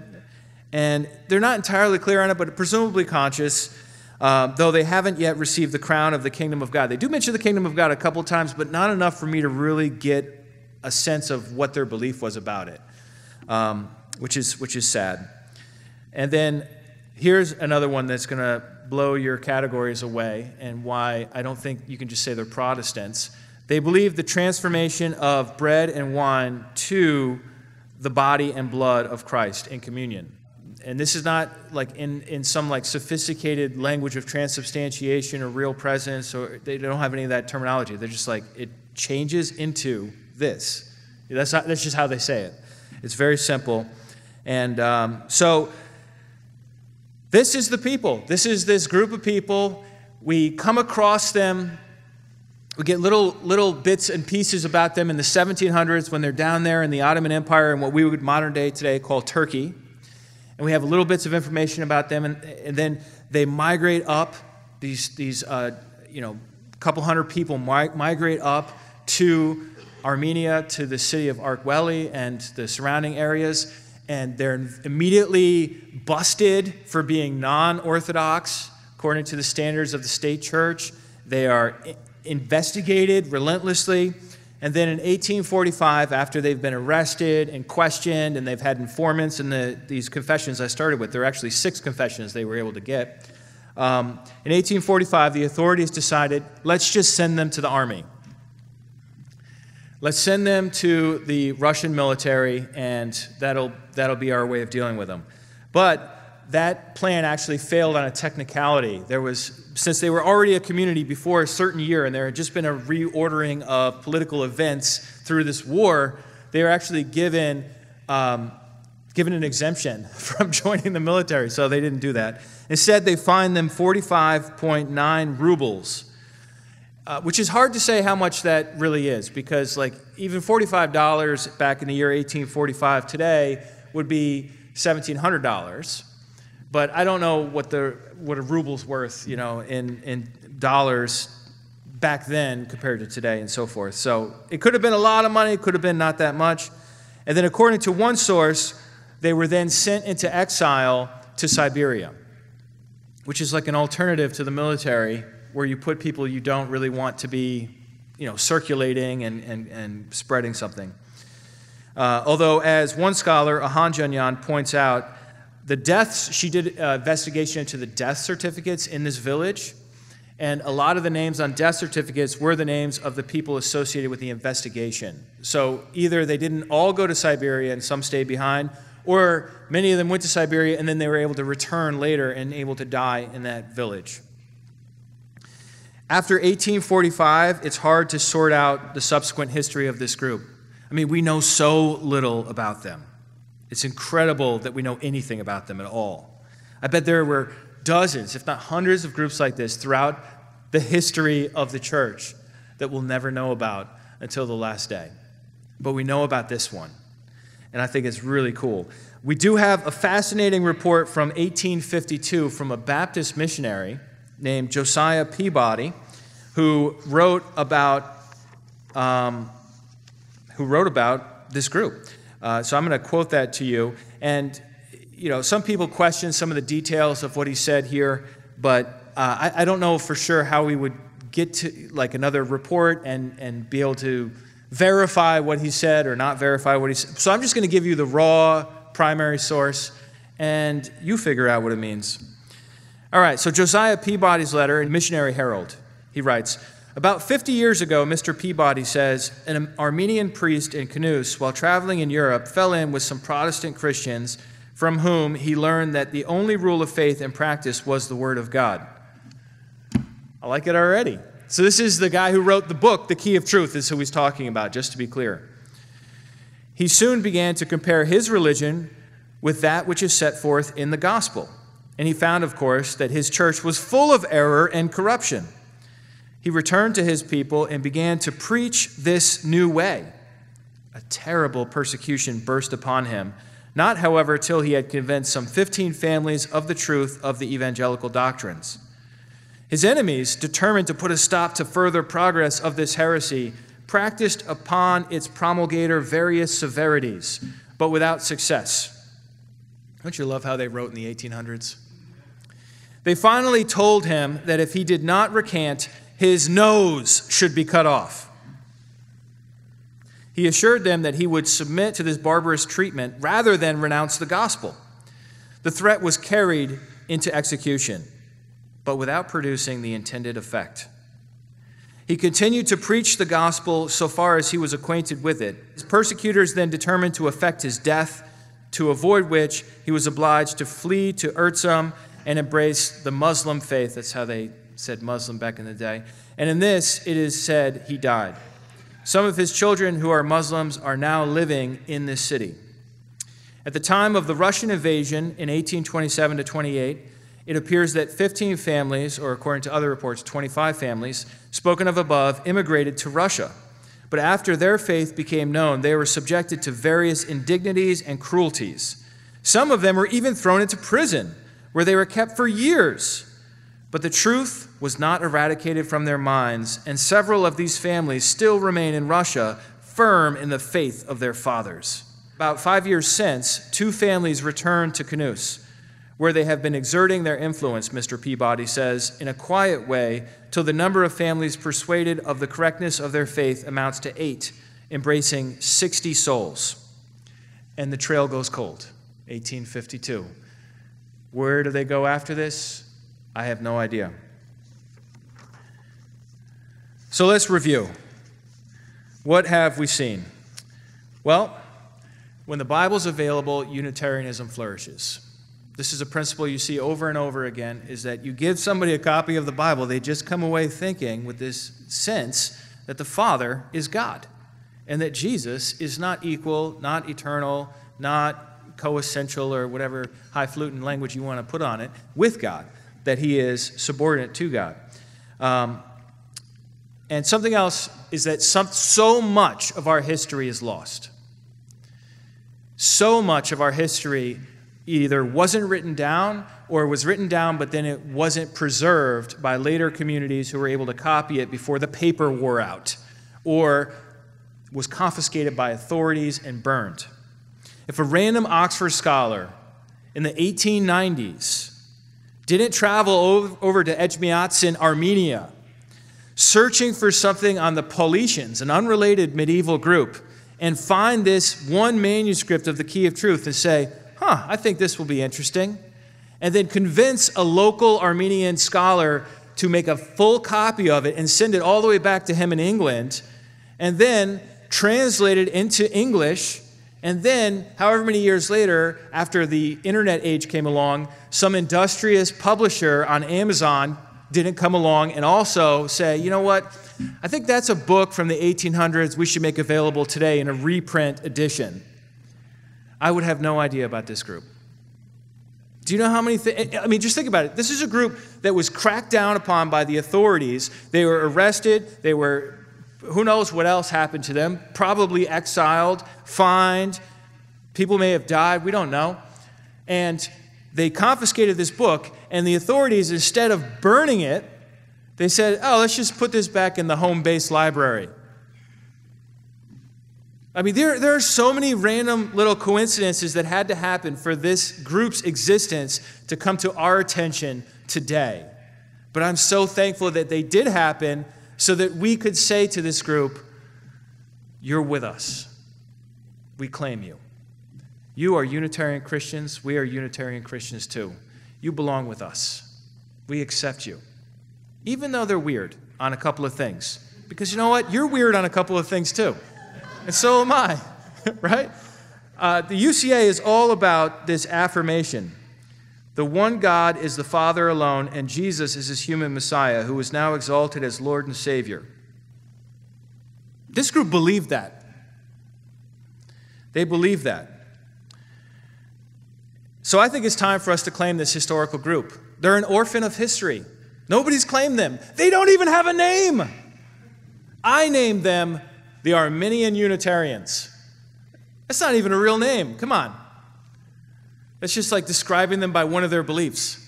and they're not entirely clear on it, but presumably conscious, uh, though they haven't yet received the crown of the kingdom of God. They do mention the kingdom of God a couple times, but not enough for me to really get a sense of what their belief was about it, um, which, is, which is sad. And then here's another one that's going to blow your categories away and why I don't think you can just say they're Protestants. They believe the transformation of bread and wine to the body and blood of Christ in communion. And this is not like in, in some like sophisticated language of transubstantiation or real presence, or they don't have any of that terminology. They're just like, it changes into this. That's, not, that's just how they say it. It's very simple. And um, so this is the people. This is this group of people. We come across them. We get little, little bits and pieces about them in the 1700s when they're down there in the Ottoman Empire and what we would modern day today call Turkey. And we have little bits of information about them. And, and then they migrate up. These, these uh, you know, couple hundred people migrate up to Armenia to the city of Arkveli and the surrounding areas, and they're immediately busted for being non Orthodox according to the standards of the state church. They are investigated relentlessly. And then in 1845, after they've been arrested and questioned, and they've had informants in the, these confessions I started with, there are actually six confessions they were able to get. Um, in 1845, the authorities decided let's just send them to the army. Let's send them to the Russian military, and that'll, that'll be our way of dealing with them. But that plan actually failed on a technicality. There was, since they were already a community before a certain year, and there had just been a reordering of political events through this war, they were actually given, um, given an exemption from joining the military, so they didn't do that. Instead, they fined them 45.9 rubles uh, which is hard to say how much that really is because like even $45 back in the year 1845 today would be $1700 but i don't know what the what a ruble's worth you know in in dollars back then compared to today and so forth so it could have been a lot of money it could have been not that much and then according to one source they were then sent into exile to siberia which is like an alternative to the military where you put people you don't really want to be, you know, circulating and, and, and spreading something. Uh, although, as one scholar, Ahan Janyan, points out, the deaths, she did an investigation into the death certificates in this village, and a lot of the names on death certificates were the names of the people associated with the investigation. So either they didn't all go to Siberia and some stayed behind, or many of them went to Siberia and then they were able to return later and able to die in that village. After 1845, it's hard to sort out the subsequent history of this group. I mean, we know so little about them. It's incredible that we know anything about them at all. I bet there were dozens, if not hundreds, of groups like this throughout the history of the church that we'll never know about until the last day. But we know about this one, and I think it's really cool. We do have a fascinating report from 1852 from a Baptist missionary named Josiah Peabody, who wrote about, um, who wrote about this group. Uh, so I'm going to quote that to you. And, you know, some people question some of the details of what he said here, but uh, I, I don't know for sure how we would get to like another report and, and be able to verify what he said or not verify what he said. So I'm just going to give you the raw primary source, and you figure out what it means. All right, so Josiah Peabody's letter in Missionary Herald. He writes About 50 years ago, Mr. Peabody says, an Armenian priest in Knus, while traveling in Europe, fell in with some Protestant Christians from whom he learned that the only rule of faith and practice was the Word of God. I like it already. So, this is the guy who wrote the book, The Key of Truth, is who he's talking about, just to be clear. He soon began to compare his religion with that which is set forth in the gospel. And he found, of course, that his church was full of error and corruption. He returned to his people and began to preach this new way. A terrible persecution burst upon him, Not, however, till he had convinced some 15 families of the truth of the evangelical doctrines. His enemies, determined to put a stop to further progress of this heresy, practiced upon its promulgator various severities, but without success. Don't you love how they wrote in the 1800s? They finally told him that if he did not recant, his nose should be cut off. He assured them that he would submit to this barbarous treatment rather than renounce the gospel. The threat was carried into execution, but without producing the intended effect. He continued to preach the gospel so far as he was acquainted with it. His persecutors then determined to effect his death, to avoid which he was obliged to flee to Erzum and embrace the Muslim faith. That's how they said Muslim back in the day. And in this, it is said he died. Some of his children who are Muslims are now living in this city. At the time of the Russian invasion in 1827 to 28, it appears that 15 families, or according to other reports, 25 families, spoken of above, immigrated to Russia. But after their faith became known, they were subjected to various indignities and cruelties. Some of them were even thrown into prison, where they were kept for years. But the truth was not eradicated from their minds, and several of these families still remain in Russia, firm in the faith of their fathers. About five years since, two families returned to Knus where they have been exerting their influence, Mr. Peabody says, in a quiet way, till the number of families persuaded of the correctness of their faith amounts to eight, embracing 60 souls. And the trail goes cold, 1852. Where do they go after this? I have no idea. So let's review. What have we seen? Well, when the Bible's available, Unitarianism flourishes this is a principle you see over and over again is that you give somebody a copy of the Bible, they just come away thinking with this sense that the Father is God and that Jesus is not equal, not eternal, not co-essential or whatever highfalutin language you want to put on it with God, that he is subordinate to God. Um, and something else is that some, so much of our history is lost. So much of our history either wasn't written down or was written down, but then it wasn't preserved by later communities who were able to copy it before the paper wore out or was confiscated by authorities and burned. If a random Oxford scholar in the 1890s didn't travel over to Etchmiadzin, Armenia, searching for something on the Paulicians, an unrelated medieval group, and find this one manuscript of the Key of Truth and say, huh, I think this will be interesting. And then convince a local Armenian scholar to make a full copy of it and send it all the way back to him in England, and then translate it into English. And then, however many years later, after the internet age came along, some industrious publisher on Amazon didn't come along and also say, you know what, I think that's a book from the 1800s we should make available today in a reprint edition. I would have no idea about this group. Do you know how many things? I mean, just think about it. This is a group that was cracked down upon by the authorities. They were arrested. They were, who knows what else happened to them? Probably exiled, fined. People may have died. We don't know. And they confiscated this book, and the authorities, instead of burning it, they said, oh, let's just put this back in the home base library. I mean, there, there are so many random little coincidences that had to happen for this group's existence to come to our attention today. But I'm so thankful that they did happen so that we could say to this group, You're with us. We claim you. You are Unitarian Christians. We are Unitarian Christians too. You belong with us. We accept you. Even though they're weird on a couple of things. Because you know what? You're weird on a couple of things too and so am I, right? Uh, the UCA is all about this affirmation. The one God is the Father alone, and Jesus is his human Messiah, who is now exalted as Lord and Savior. This group believed that. They believe that. So I think it's time for us to claim this historical group. They're an orphan of history. Nobody's claimed them. They don't even have a name. I named them the Armenian Unitarians. That's not even a real name. Come on. That's just like describing them by one of their beliefs.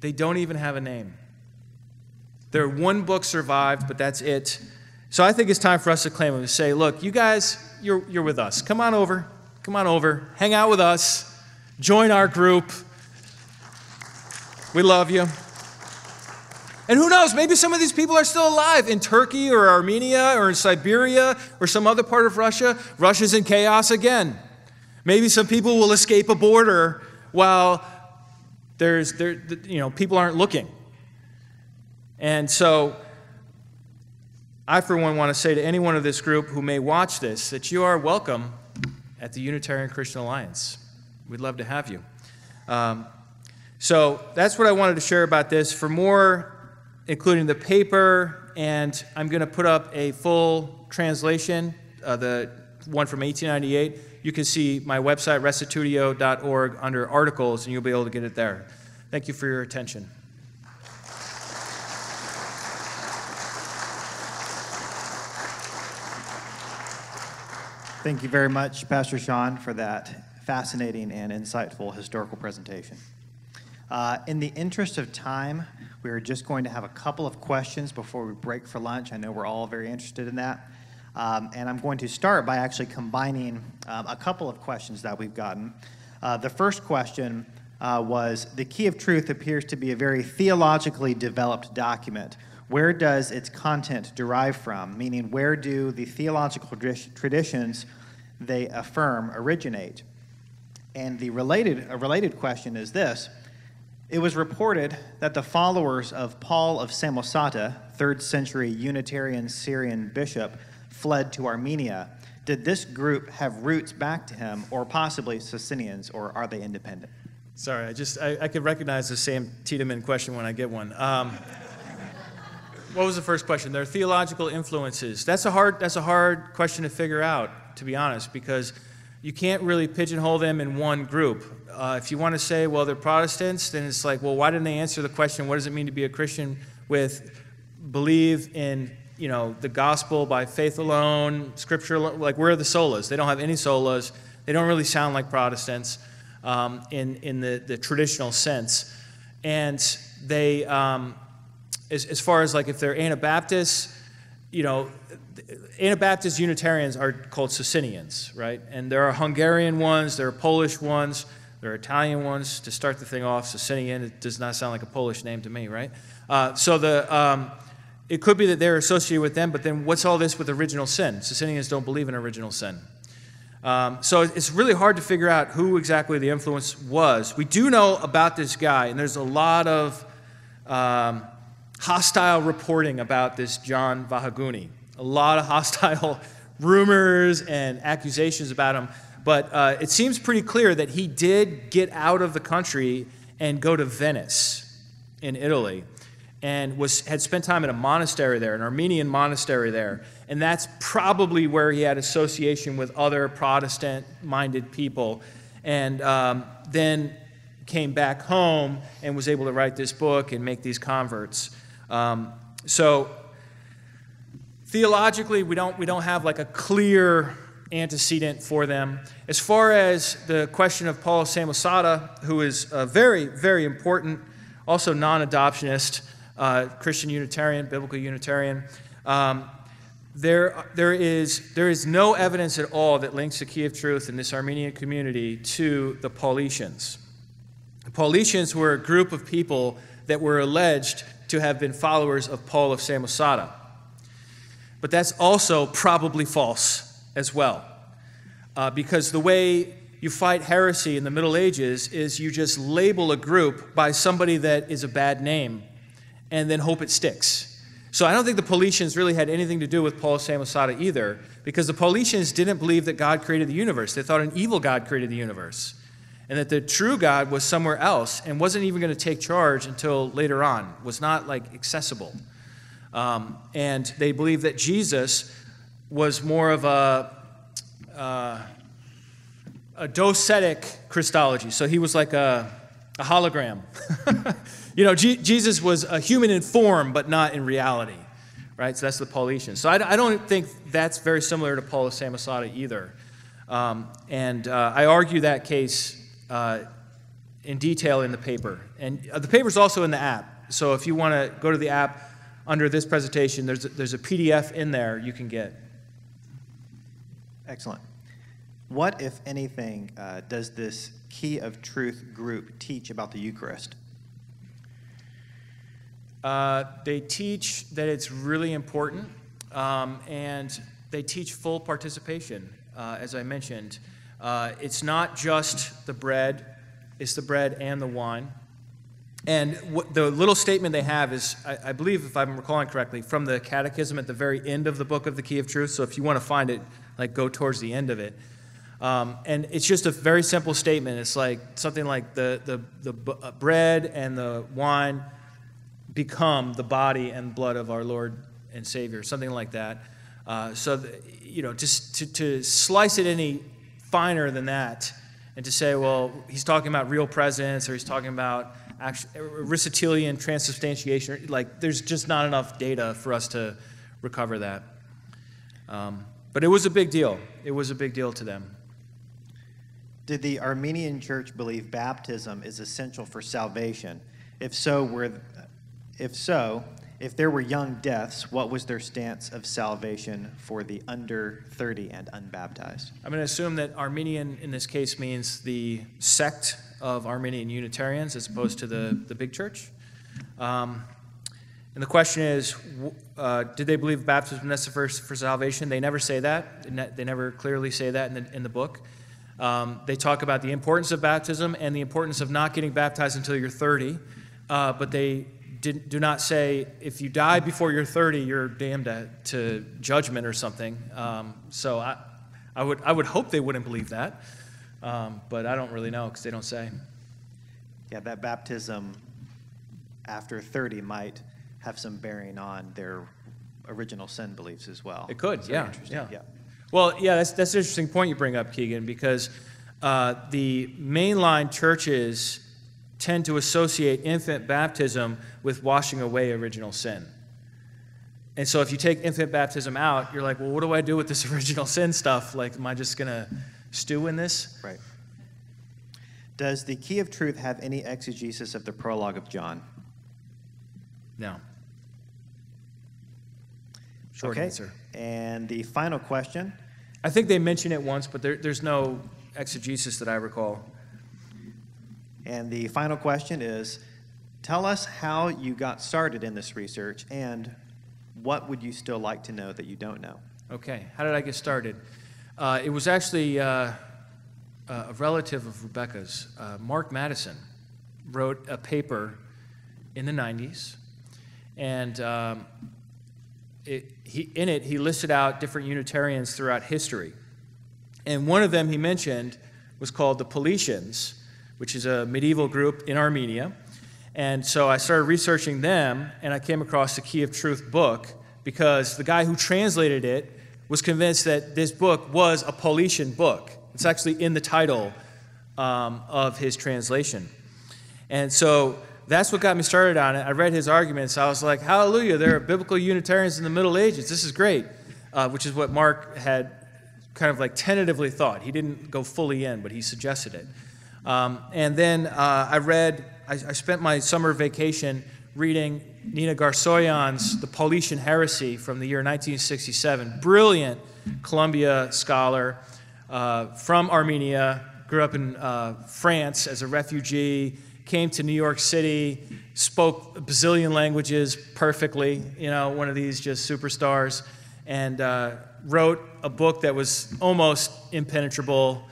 They don't even have a name. Their one book survived, but that's it. So I think it's time for us to claim them and say, look, you guys, you're, you're with us. Come on over. Come on over. Hang out with us. Join our group. We love you. And who knows, maybe some of these people are still alive in Turkey or Armenia or in Siberia or some other part of Russia. Russia's in chaos again. Maybe some people will escape a border while there's, there, you know, people aren't looking. And so, I, for one, want to say to anyone of this group who may watch this that you are welcome at the Unitarian Christian Alliance. We'd love to have you. Um, so, that's what I wanted to share about this. For more including the paper, and I'm going to put up a full translation, uh, the one from 1898. You can see my website, restitutio.org, under articles, and you'll be able to get it there. Thank you for your attention. Thank you very much, Pastor Sean, for that fascinating and insightful historical presentation. Uh, in the interest of time, we are just going to have a couple of questions before we break for lunch. I know we're all very interested in that. Um, and I'm going to start by actually combining um, a couple of questions that we've gotten. Uh, the first question uh, was The Key of Truth appears to be a very theologically developed document. Where does its content derive from? Meaning, where do the theological traditions they affirm originate? And the related, a related question is this it was reported that the followers of Paul of Samosata, third century Unitarian Syrian bishop, fled to Armenia. Did this group have roots back to him, or possibly Socinians, or are they independent? Sorry, I just I, I could recognize the Sam Tiedemann question when I get one. Um, what was the first question? Their theological influences. That's a hard that's a hard question to figure out, to be honest, because you can't really pigeonhole them in one group. Uh, if you want to say, well, they're Protestants, then it's like, well, why didn't they answer the question, what does it mean to be a Christian with believe in, you know, the gospel by faith alone, scripture, like where are the solas? They don't have any solas. They don't really sound like Protestants um, in, in the, the traditional sense. And they, um, as, as far as like if they're Anabaptists, you know, Anabaptist Unitarians are called Socinians, right? And there are Hungarian ones, there are Polish ones, there are Italian ones. To start the thing off, Socinian, it does not sound like a Polish name to me, right? Uh, so the, um, it could be that they're associated with them, but then what's all this with original sin? Socinians don't believe in original sin. Um, so it's really hard to figure out who exactly the influence was. We do know about this guy, and there's a lot of um, hostile reporting about this John Vahaguni. A lot of hostile rumors and accusations about him. But uh, it seems pretty clear that he did get out of the country and go to Venice in Italy and was, had spent time in a monastery there, an Armenian monastery there. And that's probably where he had association with other Protestant minded people. And um, then came back home and was able to write this book and make these converts. Um, so theologically, we don't, we don't have like a clear antecedent for them. As far as the question of Paul Samosata, who is a very, very important, also non adoptionist, uh, Christian Unitarian, biblical Unitarian, um, there, there, is, there is no evidence at all that links the key of truth in this Armenian community to the Paulicians. The Paulicians were a group of people that were alleged to have been followers of Paul of Samosata. But that's also probably false as well. Uh, because the way you fight heresy in the Middle Ages is you just label a group by somebody that is a bad name and then hope it sticks. So I don't think the Paulicians really had anything to do with Paul of Samosata either, because the Paulicians didn't believe that God created the universe. They thought an evil God created the universe and that the true God was somewhere else and wasn't even going to take charge until later on, was not like accessible. Um, and they believed that Jesus was more of a, uh, a docetic Christology. So he was like a, a hologram. you know, G- Jesus was a human in form, but not in reality. Right? So that's the Paulician. So I, I don't think that's very similar to Paul of Samosata either. Um, and uh, I argue that case uh, in detail in the paper. And uh, the paper is also in the app. So if you want to go to the app under this presentation, there's a, there's a PDF in there you can get. Excellent. What, if anything, uh, does this Key of Truth group teach about the Eucharist? Uh, they teach that it's really important, um, and they teach full participation, uh, as I mentioned. Uh, it's not just the bread, it's the bread and the wine. And what, the little statement they have is, I, I, believe, if I'm recalling correctly, from the Catechism at the very end of the book of the Key of Truth. So if you want to find it, like go towards the end of it. Um, and it's just a very simple statement. It's like something like the, the, the uh, bread and the wine become the body and blood of our Lord and Savior, something like that. Uh, so, the, you know, just to, to slice it any finer than that and to say, well, he's talking about real presence or he's talking about Aristotelian transubstantiation, like, there's just not enough data for us to recover that. Um, but it was a big deal. It was a big deal to them. Did the Armenian church believe baptism is essential for salvation? If so, were if so, if there were young deaths, what was their stance of salvation for the under 30 and unbaptized? I'm going to assume that Armenian in this case means the sect of Armenian Unitarians as opposed to the, the big church. Um, and the question is uh, did they believe baptism necessary for, for salvation? They never say that. They never clearly say that in the, in the book. Um, they talk about the importance of baptism and the importance of not getting baptized until you're 30, uh, but they did, do not say if you die before you're 30, you're damned to, to judgment or something. Um, so I, I, would, I would hope they wouldn't believe that, um, but I don't really know because they don't say. Yeah, that baptism after 30 might have some bearing on their original sin beliefs as well. It could, yeah, yeah. yeah. Well, yeah, that's, that's an interesting point you bring up, Keegan, because uh, the mainline churches tend to associate infant baptism with washing away original sin. And so if you take infant baptism out, you're like, well, what do I do with this original sin stuff? Like, am I just going to stew in this? Right. Does the Key of Truth have any exegesis of the prologue of John? No. Short okay. answer. And the final question. I think they mention it once, but there, there's no exegesis that I recall. And the final question is tell us how you got started in this research and what would you still like to know that you don't know? Okay, how did I get started? Uh, it was actually uh, a relative of Rebecca's. Uh, Mark Madison wrote a paper in the 90s, and um, it, he, in it, he listed out different Unitarians throughout history. And one of them he mentioned was called the Paulicians which is a medieval group in Armenia. And so I started researching them, and I came across the Key of Truth book because the guy who translated it was convinced that this book was a Paulician book. It's actually in the title um, of his translation. And so that's what got me started on it. I read his arguments. I was like, hallelujah, there are biblical Unitarians in the Middle Ages. This is great, uh, which is what Mark had kind of like tentatively thought. He didn't go fully in, but he suggested it. Um, and then uh, I read, I, I, spent my summer vacation reading Nina Garsoian's The Paulician Heresy from the year 1967. Brilliant Columbia scholar uh, from Armenia, grew up in uh, France as a refugee, came to New York City, spoke a bazillion languages perfectly, you know, one of these just superstars, and uh, wrote a book that was almost impenetrable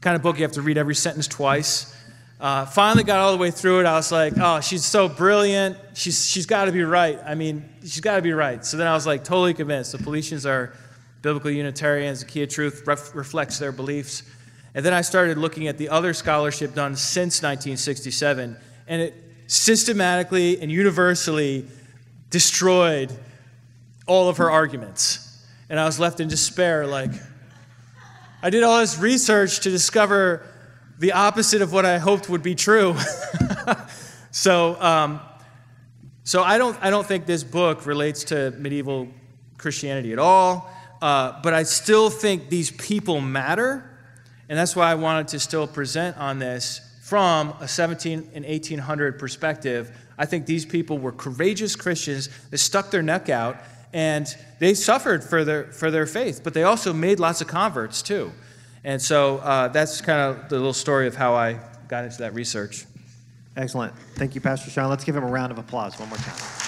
kind of book you have to read every sentence twice. Uh, finally got all the way through it. I was like, oh, she's so brilliant. She's, she's got to be right. I mean, she's got to be right. So then I was like totally convinced. The Paulicians are biblical Unitarians. The Key of Truth ref- reflects their beliefs. And then I started looking at the other scholarship done since 1967, and it systematically and universally destroyed all of her arguments. And I was left in despair, like, I did all this research to discover the opposite of what I hoped would be true. so, um, so I don't, I don't think this book relates to medieval Christianity at all. Uh, but I still think these people matter. And that's why I wanted to still present on this from a 17 and 1800 perspective. I think these people were courageous Christians that stuck their neck out and they suffered for their, for their faith, but they also made lots of converts too. And so uh, that's kind of the little story of how I got into that research. Excellent. Thank you, Pastor Sean. Let's give him a round of applause one more time.